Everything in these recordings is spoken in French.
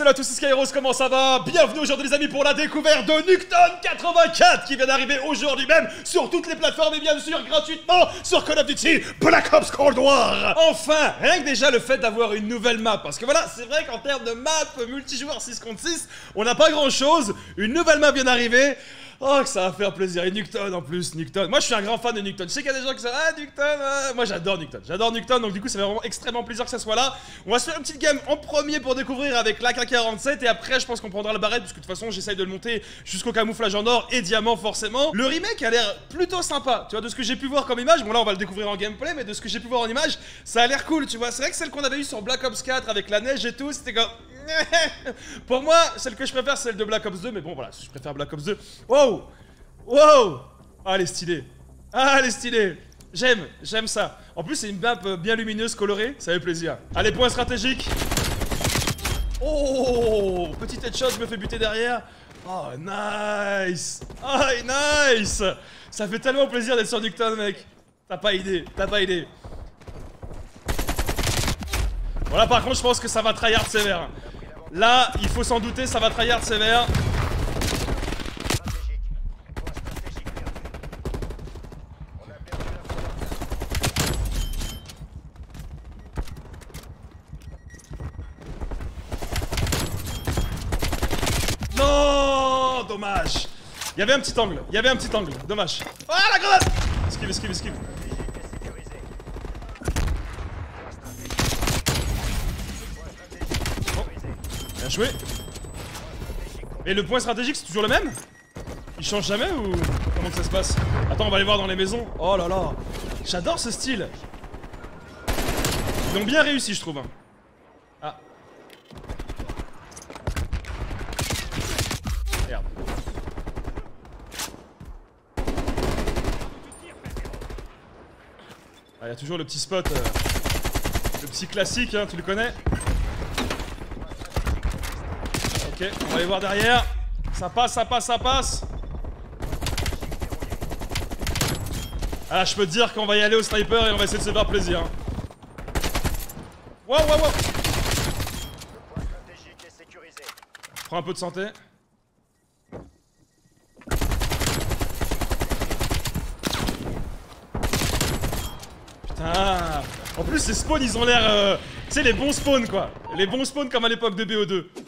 C'est là tous Skyros, comment ça va? Bienvenue aujourd'hui les amis pour la découverte de Nukton 84 qui vient d'arriver aujourd'hui même sur toutes les plateformes et bien sûr gratuitement sur Call of Duty Black Ops Cold War. Enfin, rien que déjà le fait d'avoir une nouvelle map, parce que voilà, c'est vrai qu'en termes de map multijoueur 6 contre 6, on n'a pas grand chose, une nouvelle map vient d'arriver, Oh, que ça va faire plaisir. Et Nukton en plus, Nukton. Moi, je suis un grand fan de Nukton. Je sais qu'il y a des gens qui disent Ah, Nukton. euh. Moi, j'adore Nukton. J'adore Nukton. Donc, du coup, ça fait vraiment extrêmement plaisir que ça soit là. On va se faire une petite game en premier pour découvrir avec l'AK-47. Et après, je pense qu'on prendra le barrette. Parce que de toute façon, j'essaye de le monter jusqu'au camouflage en or et diamant, forcément. Le remake a l'air plutôt sympa. Tu vois, de ce que j'ai pu voir comme image. Bon, là, on va le découvrir en gameplay. Mais de ce que j'ai pu voir en image, ça a l'air cool. Tu vois, c'est vrai que celle qu'on avait eu sur Black Ops 4 avec la neige et tout, c'était comme. Pour moi, celle que je préfère, c'est celle de Black Ops 2. Mais bon, voilà, je préfère Black Ops 2. Wow! Wow Ah, elle est stylée. Ah, elle est. J'aime, j'aime ça. En plus, c'est une map euh, bien lumineuse, colorée. Ça fait plaisir. Allez, point stratégique. Oh Petit headshot, je me fais buter derrière. Oh, nice Oh, nice Ça fait tellement plaisir d'être sur Nukton, mec. T'as pas idée, t'as pas idée. Voilà, par contre, je pense que ça va tryhard sévère. Là, il faut s'en douter, ça va tryhard sévère. Non Dommage Il y avait un petit angle, il y avait un petit angle, dommage. Ah la grenade Esquive, esquive, esquive. Joué. Et le point stratégique, c'est toujours le même? Il change jamais ou comment que ça se passe? Attends, on va aller voir dans les maisons. Oh là là J'adore ce style Ils ont bien réussi, je trouve. hein. Ah. Merde. Ah, il y a toujours le petit spot. euh, le petit classique, hein, tu le connais? Ok, on va aller voir derrière. Ça passe, ça passe, ça passe. Ah, je peux te dire qu'on va y aller au sniper et on va essayer de se faire plaisir. stratégique est sécurisé. Prends un peu de santé. Putain En plus ces spawns ils ont l'air... euh, tu sais les bons spawns quoi Les bons spawns comme à l'époque de BO2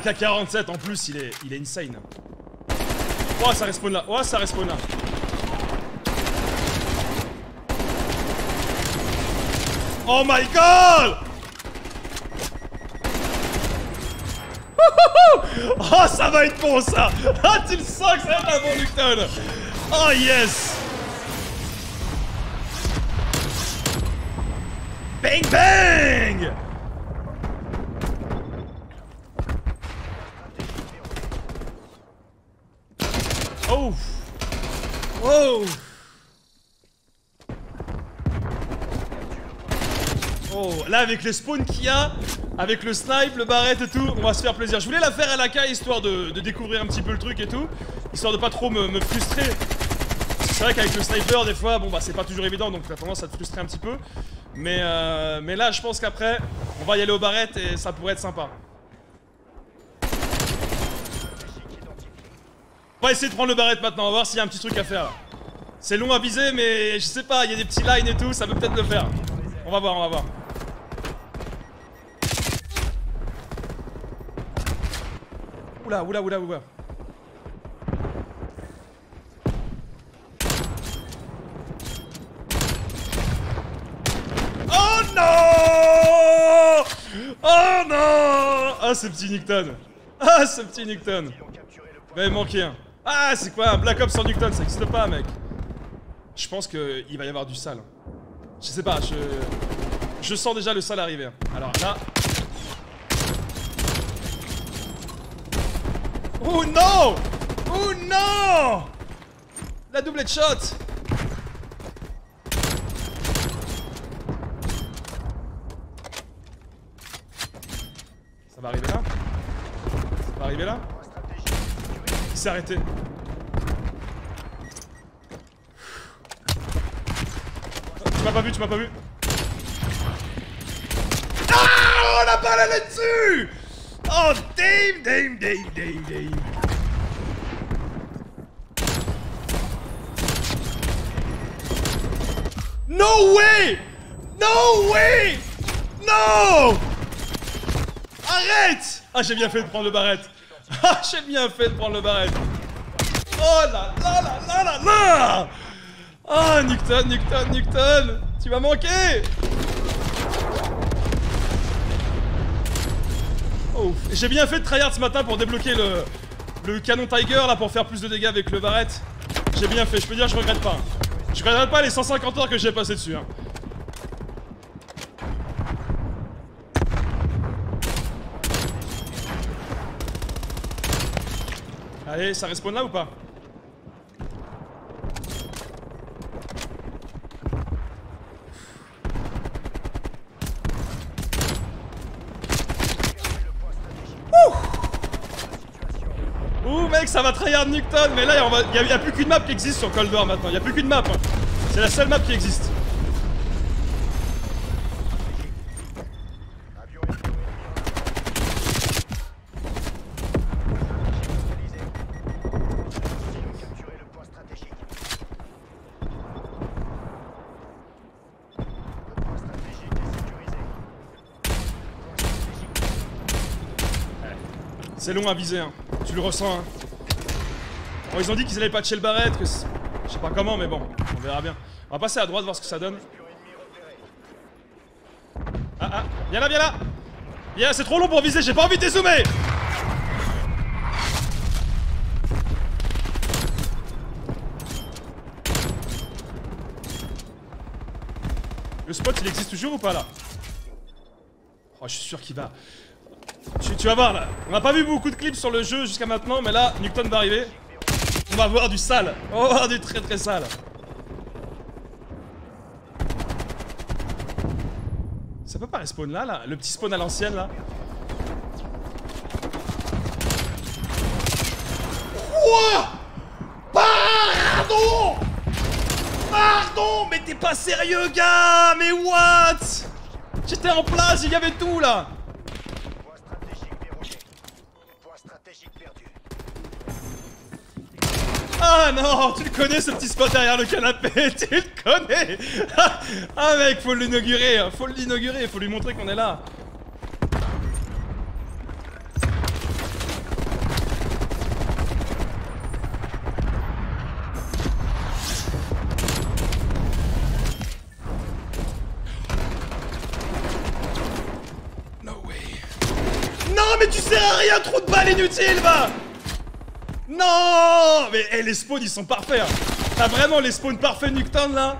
AK-47 en plus, il est, il est insane. Oh, ça respawn là. Oh, ça respawn là. Oh my god Oh, ça va être bon ça Ah, tu le sens que ça va être bon Lucton Oh yes Bang bang Oh Oh, là avec les spawns qu'il y a, avec le snipe, le barrette et tout, on va se faire plaisir. Je voulais la faire à la K histoire de, découvrir un petit peu le truc et tout, histoire de pas trop me, frustrer. C'est vrai qu'avec le sniper, des fois, bon bah c'est pas toujours évident, donc t'as tendance à te frustrer un petit peu. Mais, euh, mais là, je pense qu'après, on va y aller au barrette et ça pourrait être sympa. On va essayer de prendre le barrette maintenant, on va voir s'il y a un petit truc à faire. C'est long à viser, mais je sais pas, il y a des petits lines et tout, ça peut peut-être le faire. On va voir, on va voir. Oula, oula, oula, oula. Oh non Oh non Ah, ce petit Nukton Ah, ce petit. Il va y manquer un. Ah, c'est quoi un Black Ops sans Nukton Ça existe pas, mec. Je pense qu'il va y avoir du sale. Je sais pas, je. Je sens déjà le sale arriver. Alors là. Oh non Oh non La double headshot Ça va arriver là? Ça va arriver là? S'est arrêté. Tu m'as pas vu, tu m'as pas vu. Ah Oh la balle elle est dessus Oh damn, damn, damn, damn, damn. No way No way No Arrête Ah j'ai bien fait de prendre le barrette Ah j'ai bien fait de prendre le barrette Oh là là là là là là Ah Newton, Newton, Newton Tu m'as manqué Oh, j'ai bien fait de tryhard ce matin pour débloquer le, le canon Tiger là pour faire plus de dégâts avec le barrette. J'ai bien fait, je peux dire je regrette pas. Je regrette pas les 150 heures que j'ai passé dessus. Hein. Allez, ça respawn là ou pas Ouh mec ça va tryhard Newton mais là il n'y a, plus qu'une map qui existe sur Cold War maintenant, il n'y a plus qu'une map hein. C'est la seule map qui existe C'est long à viser, hein. tu le ressens. Hein. Ils ont dit qu'ils allaient patcher le barrette, que je sais pas comment, mais bon, on verra bien. On va passer à droite voir ce que ça donne. Ah ah, viens là, viens là Viens, c'est trop long pour viser, j'ai pas envie de dézoomer Le spot il existe toujours ou pas là? Oh je suis sûr qu'il va tu, vas voir là, on n'a pas vu beaucoup de clips sur le jeu jusqu'à maintenant, mais là, Newton va arriver. On va voir du sale, on va voir du très très sale. Ça peut pas respawn là, là. Le petit spawn à l'ancienne là. Quoi? Pardon! Pardon! Mais t'es pas sérieux gars! Mais what? J'étais en place, il y avait tout là Ah non, tu le connais ce petit spot derrière le canapé, tu le connais Ah mec, faut l'inaugurer, hein. faut l'inaugurer, faut lui montrer qu'on est là. No way. Non mais tu sers à rien, trop de balles inutiles va non Mais eh, les spawns ils sont parfaits hein. T'as vraiment les spawns parfaits Nuketown là?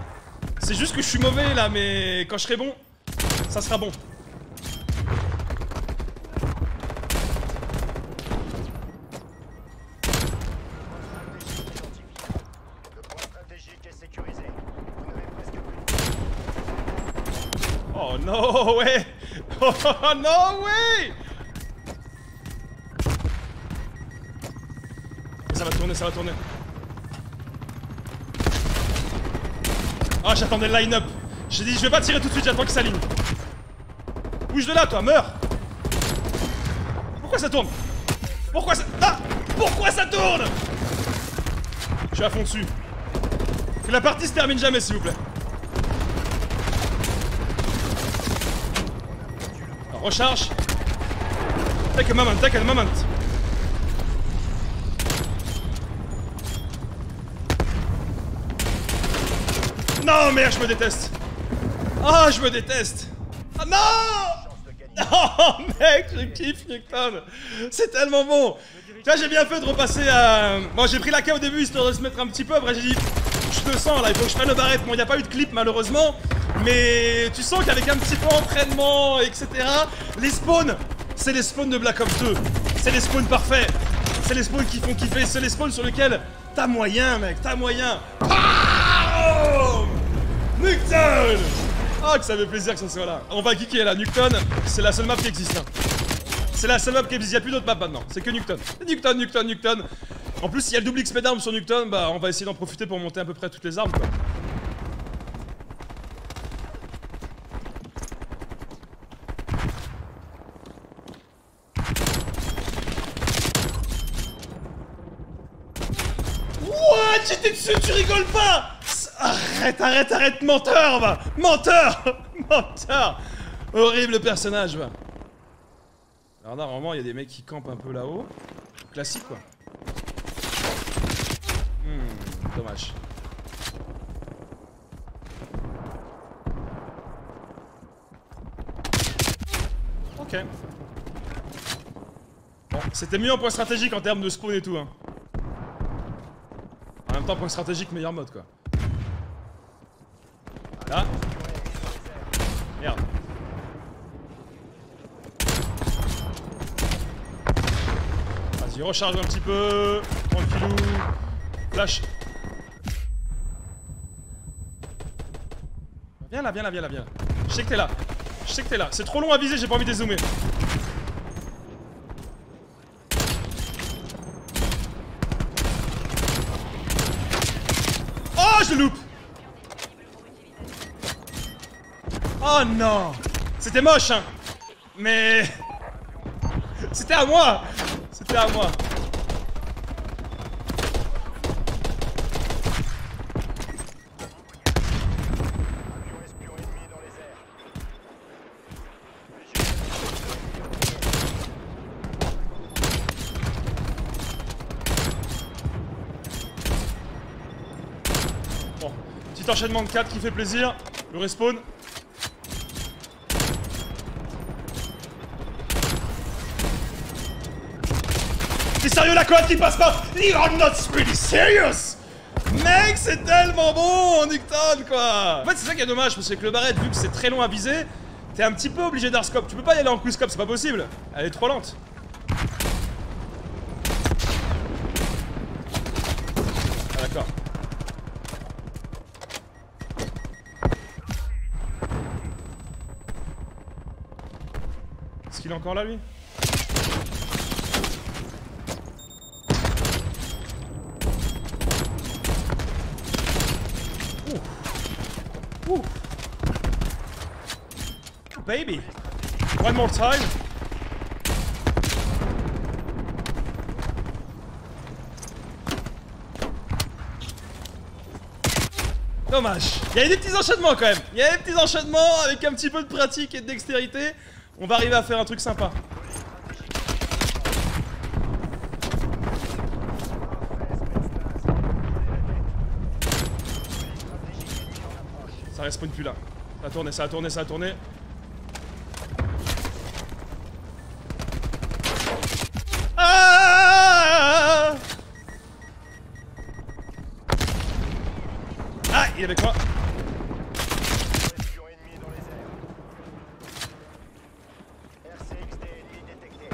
C'est juste que je suis mauvais là mais quand je serai bon Ça sera bon. Oh no way Oh no way ça va tourner, ça va tourner. Ah, j'attendais le line-up. J'ai dit, je vais pas tirer tout de suite, j'attends qu'il s'aligne. Bouge de là, toi, meurs. Pourquoi ça tourne? Pourquoi ça... Ah Pourquoi ça tourne? Je suis à fond dessus. Que la partie se termine jamais, s'il vous plaît. recharge. Take a moment, take a moment. Non, merde, je me déteste. Ah, je me déteste. Ah non Oh mec, je kiffe Newton C'est tellement bon Tu vois, j'ai bien fait de repasser à... Bon, j'ai pris la K au début, histoire de se mettre un petit peu, après j'ai dit... Je te sens là, il faut que je fasse le barrette. Bon, il n'y a pas eu de clip malheureusement, mais tu sens qu'avec un petit peu d'entraînement, etc., les spawns, c'est les spawns de Black Ops 2. C'est les spawns parfaits. C'est les spawns qui font kiffer. C'est les spawns sur lesquels t'as moyen, mec, t'as moyen. Newton Ah, que ça fait plaisir que ça soit là. On va kicker là. Newton, c'est la seule map qui existe. Hein. C'est la seule map qui existe, il a plus d'autres maps maintenant. C'est que Nukton. Nukton, Nukton, Nukton. En plus, s'il y a le double XP d'armes sur Nukton, bah on va essayer d'en profiter pour monter à peu près toutes les armes quoi. What J'étais dessus, tu rigoles pas Arrête, menteur, va Menteur Menteur Horrible personnage, va Alors normalement, il y a des mecs qui campent un peu là-haut. Classique, quoi. Hmm, dommage. Ok. Bon, c'était mieux en point stratégique en termes de spawn et tout, hein. En même temps, point stratégique, meilleur mode, quoi. Là. Merde. Vas-y, recharge un petit peu. Tranquillou. Flash. Viens là, viens là, viens là, viens là. Je sais que t'es là. Je sais que t'es là. C'est trop long à viser, j'ai pas envie de zoomer. Oh, je loupe Oh non C'était moche, hein Mais... C'était à moi Petit enchaînement de 4 qui fait plaisir. Le respawn. T'es sérieux la code qui passe pas? You are not really serious? Mec, c'est tellement bon, Nukton, quoi En fait, c'est ça qui est dommage, parce que le barrette, vu que c'est très long à viser, t'es un petit peu obligé d'arscope. Tu peux pas y aller en quickscope, c'est pas possible. Elle est trop lente. Ah, d'accord. Est-ce qu'il est encore là, lui? Baby. One more time. Dommage. Il y a des petits enchaînements quand même. Il y a des petits enchaînements avec un petit peu de pratique et de dextérité. On va arriver à faire un truc sympa. Ça respawn plus là. Ça a tourné, ça a tourné, ça a tourné. Ennemi détecté.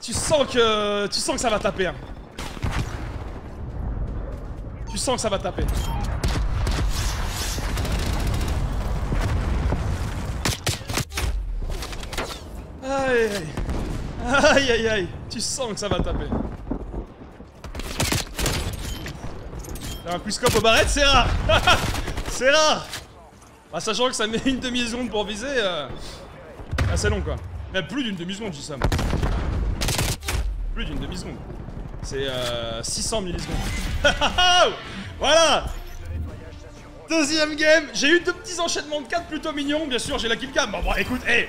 Tu sens que tu sens que ça va taper. Hein. Tu sens que ça va taper. Aïe aïe aïe aïe aïe Tu sens que ça va taper. Un quickscope au barrette, c'est rare C'est rare bah, Sachant que ça met une demi-seconde pour viser, euh... assez long quoi. Même plus d'une demi-seconde, dis ça. Plus d'une demi-seconde. C'est euh, 600 millisecondes. voilà Deuxième game, j'ai eu deux petits enchaînements de 4 plutôt mignons, bien sûr j'ai la killcam. Bon, bon écoute, hé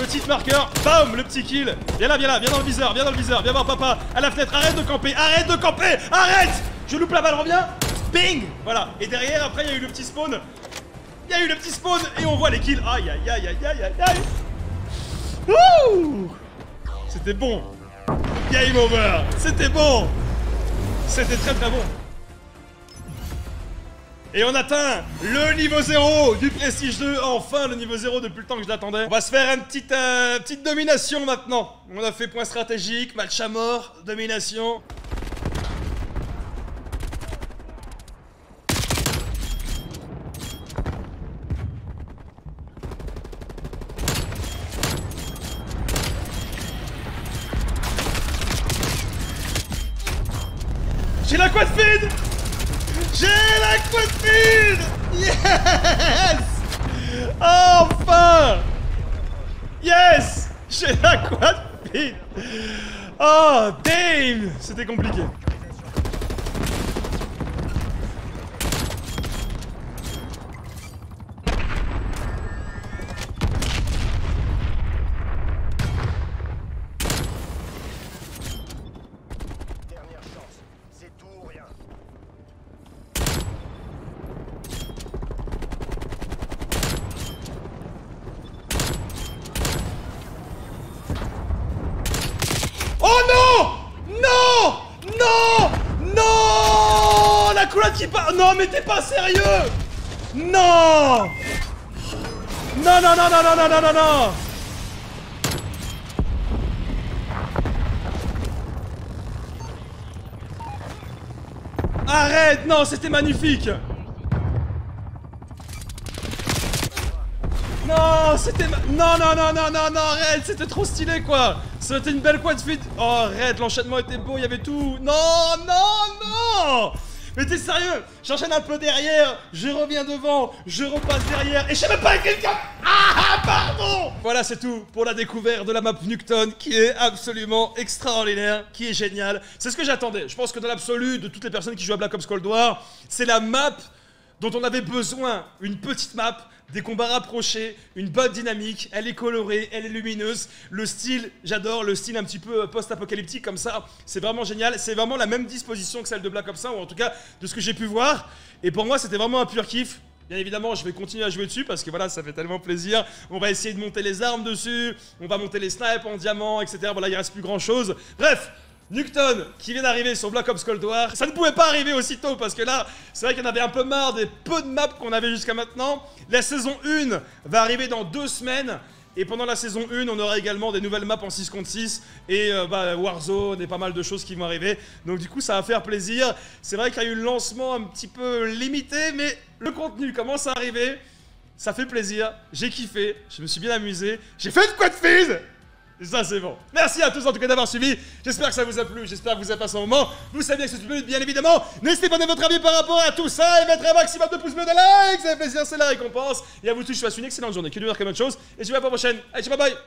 Petit marqueur, bam, le petit kill. Viens là, viens là, viens dans le viseur, viens dans le viseur, viens voir papa à la fenêtre. Arrête de camper, arrête de camper, arrête Je loupe la balle, reviens. Bing Voilà. Et derrière, après, il y a eu le petit spawn. Il y a eu le petit spawn et on voit les kills. Aïe, aïe, aïe, aïe, aïe, aïe, aïe. Wouh C'était bon. Game over. C'était bon. C'était très très bon. Et on atteint le niveau 0 du Prestige 2. Enfin, le niveau 0 depuis le temps que je l'attendais. On va se faire une petite, euh, petite domination maintenant. On a fait point stratégique, match à mort, domination. J'ai la quad feed quad feed Yes! Enfin! Yes! J'ai la quad Oh damn! C'était compliqué. Dernière chance. C'est tout ou rien. Oh non Non Non Non La coulade qui part Non mais t'es pas sérieux Non Non non non non non non non non non Arrête Non c'était magnifique Non, c'était Non, non, non, non, non, non, arrête, c'était trop stylé, quoi C'était une belle quad feed Oh, arrête, l'enchaînement était beau, il y avait tout Non, non, non Mais t'es sérieux? J'enchaîne un peu derrière, je reviens devant, je repasse derrière, et je sais même pas avec quelqu'un Ah, pardon Voilà, c'est tout pour la découverte de la map Nukton, qui est absolument extraordinaire, qui est géniale. C'est ce que j'attendais. Je pense que dans l'absolu, de toutes les personnes qui jouent à Black Ops Cold War, c'est la map dont on avait besoin. Une petite map, des combats rapprochés, une bonne dynamique, elle est colorée, elle est lumineuse. Le style, j'adore, le style un petit peu euh, post-apocalyptique comme ça, c'est vraiment génial. C'est vraiment la même disposition que celle de Black Ops 1, ou en tout cas de ce que j'ai pu voir. Et pour moi, c'était vraiment un pur kiff. Bien évidemment, je vais continuer à jouer dessus parce que voilà, ça fait tellement plaisir. On va essayer de monter les armes dessus, on va monter les snipes en diamant, etc. Voilà, il reste plus grand chose. Bref, Nukton qui vient d'arriver sur Black Ops Cold War. Ça ne pouvait pas arriver aussitôt parce que là, c'est vrai en avait un peu marre des peu de maps qu'on avait jusqu'à maintenant. La saison 1 va arriver dans deux semaines. Et pendant la saison 1, on aura également des nouvelles maps en 6 contre 6 et euh, bah, Warzone et pas mal de choses qui vont arriver. Donc du coup, ça va faire plaisir. C'est vrai qu'il y a eu le lancement un petit peu limité, mais le contenu commence à arriver. Ça fait plaisir, j'ai kiffé, je me suis bien amusé. J'ai fait de quoi de ça, c'est bon. Merci à tous en tout cas d'avoir suivi. J'espère que ça vous a plu. J'espère que vous avez passé un moment. Vous savez que c'est plu, bien évidemment. N'hésitez pas à donner votre avis par rapport à tout ça et mettre un maximum de pouces bleus, de likes. Ça fait plaisir, c'est la récompense. Et à vous tous, je vous souhaite une excellente journée. Que Dieu vous remercie bonne chose. Et je vous dis à la prochaine. Allez, bye bye.